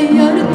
yar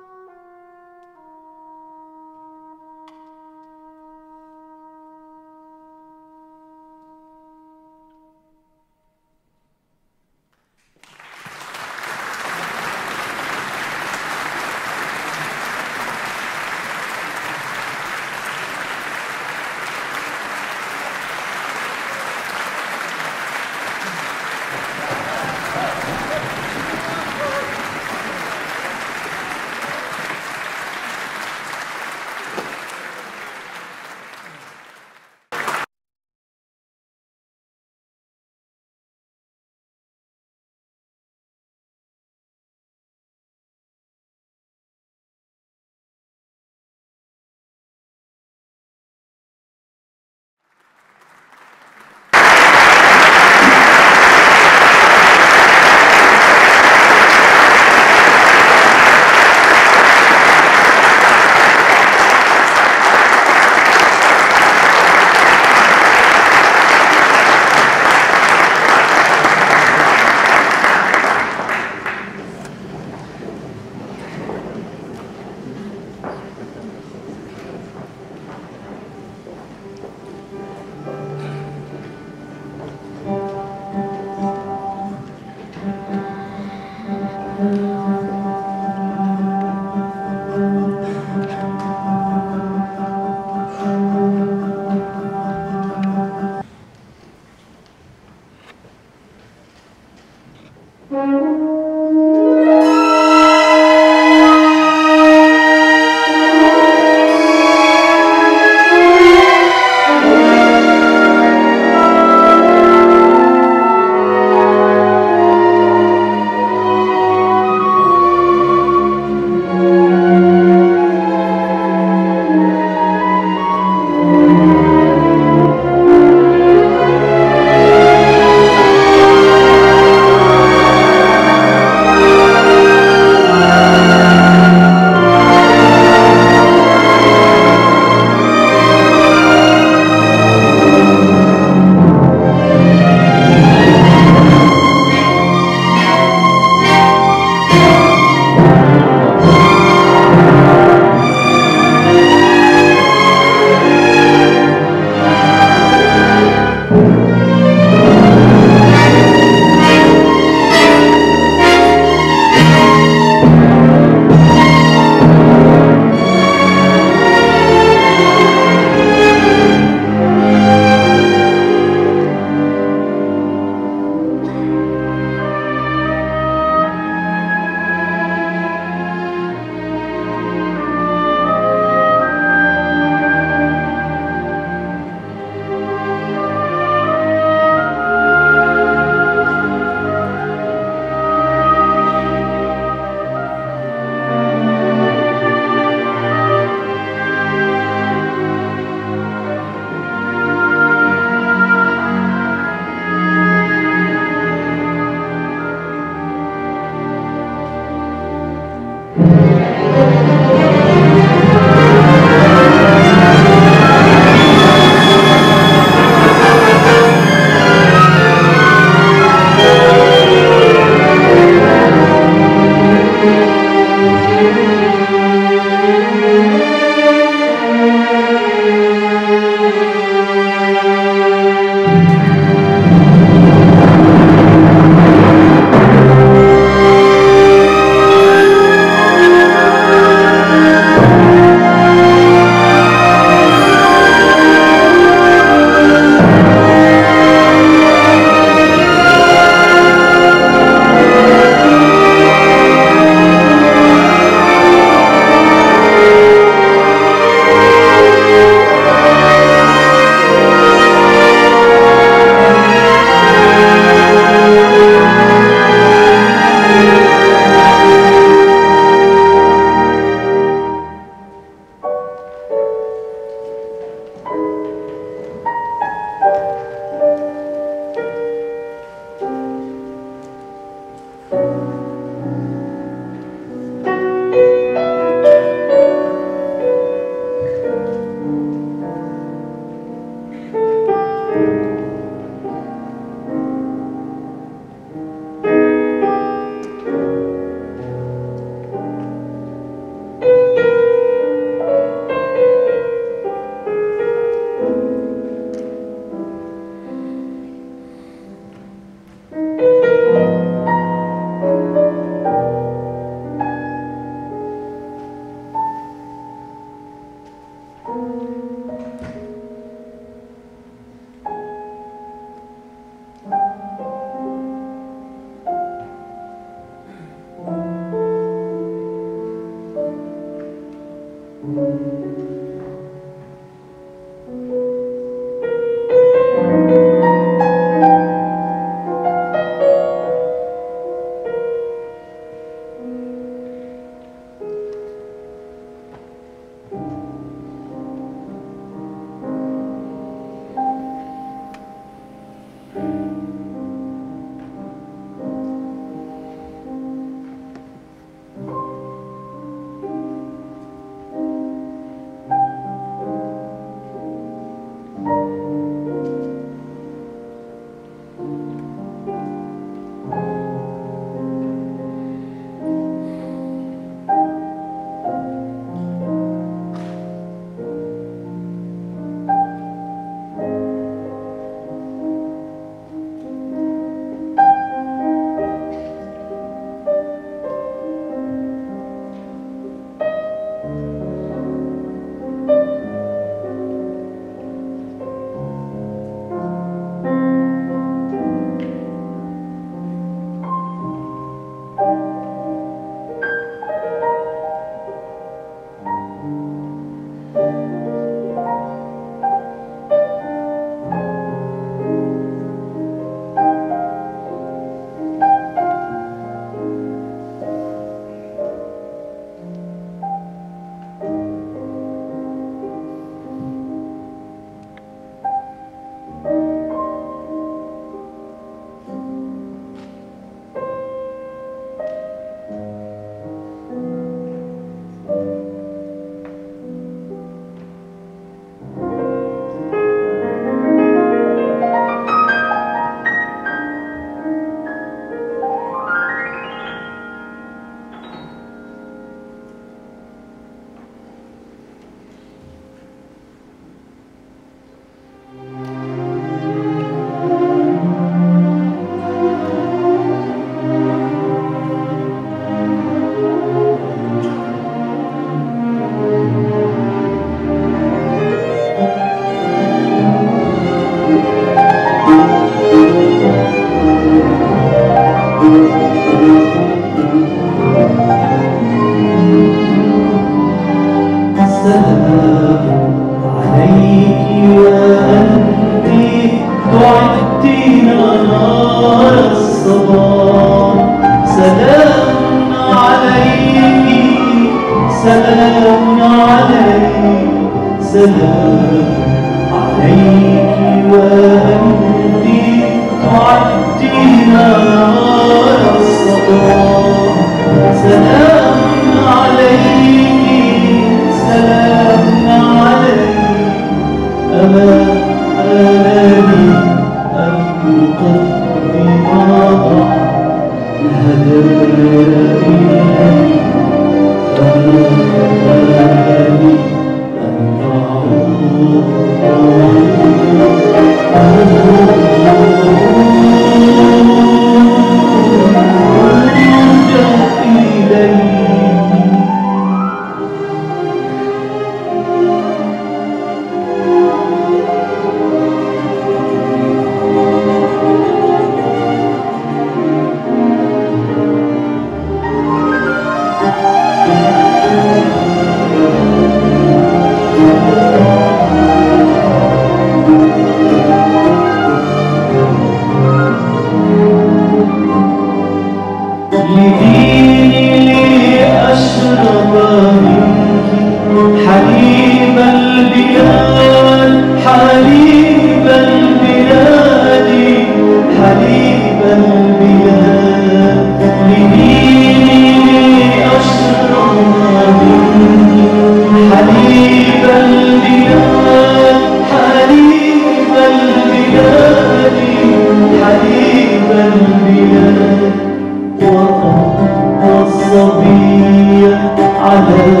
amor.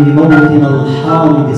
أبني لموطن الحامض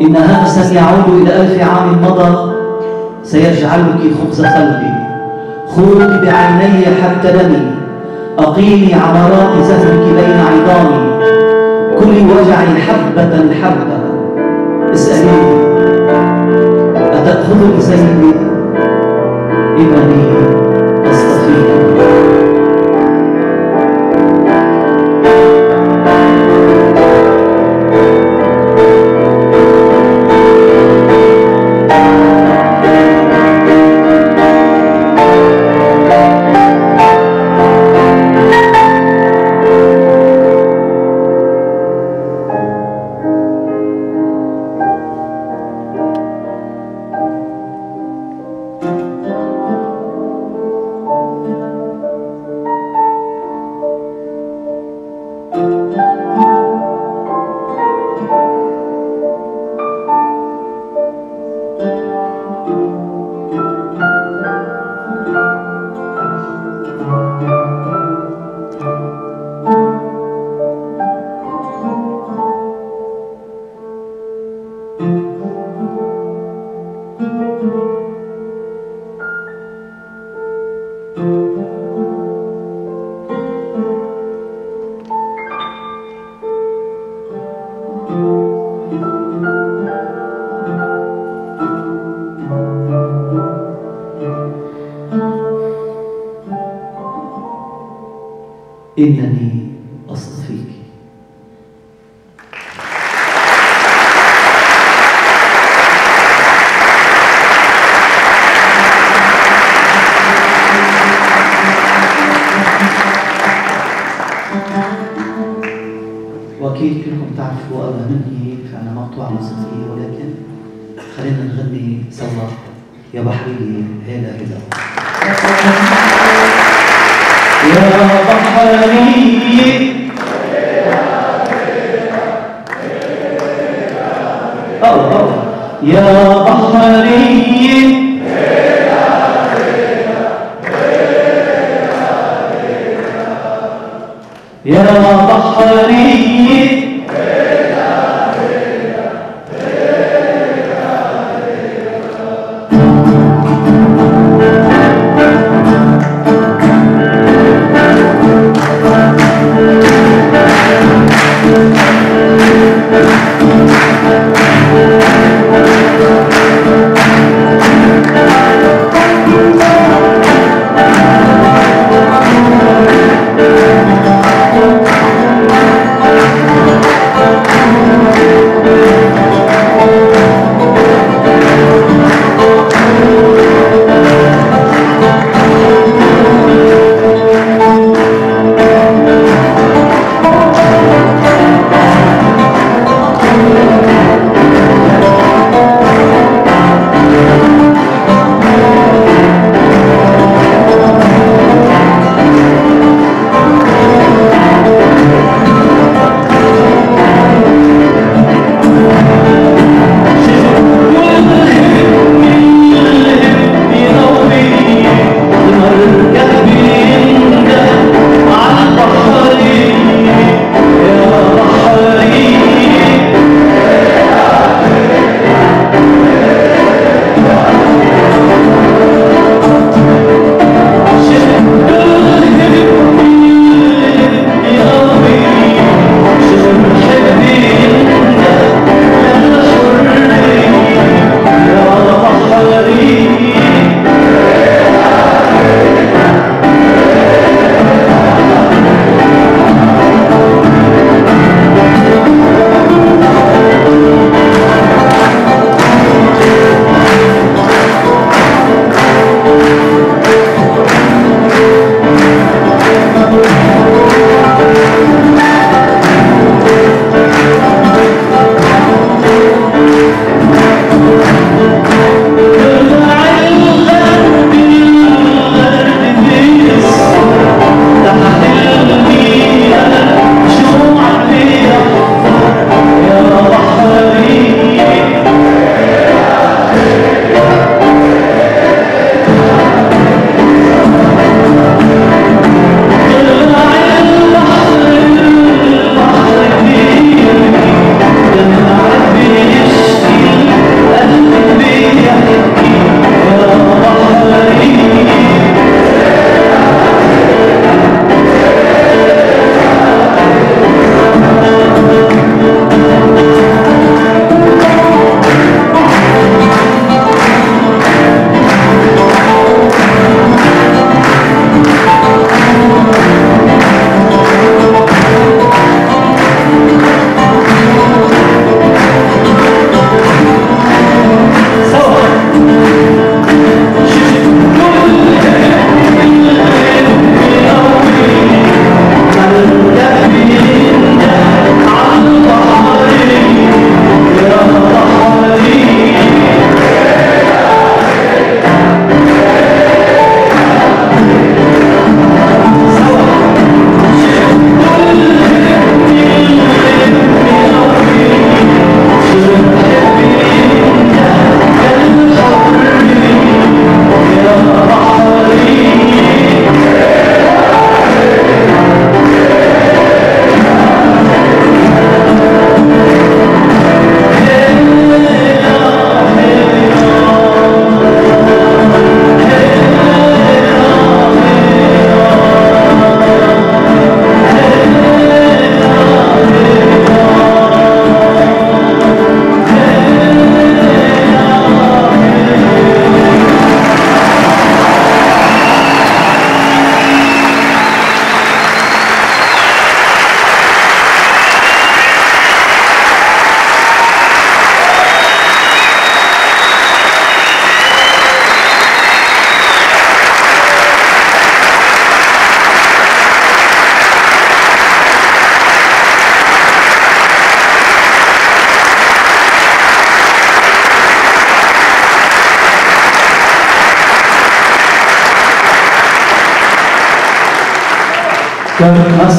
إن همسا يعود إلى ألف عام مضى سيجعلك خبز قلبي. خذك بعيني حتى دمي. أقيمي عمرات زهرك بين عظامي. كلي وجعي حبة حبة. اسأليني أتأخذني سيدي إنني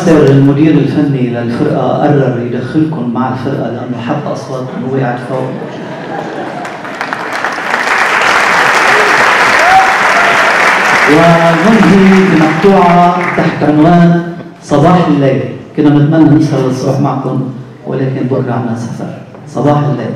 ماستر المدير الفني للفرقة قرر يدخلكم مع الفرقة لأنه حب أصواتكم هو قاعد فوق. وننهي بمقطوعة تحت عنوان صباح الليل. كنا بنتمنى نسهر الصبح معكم ولكن بكرة عنا سفر. صباح الليل.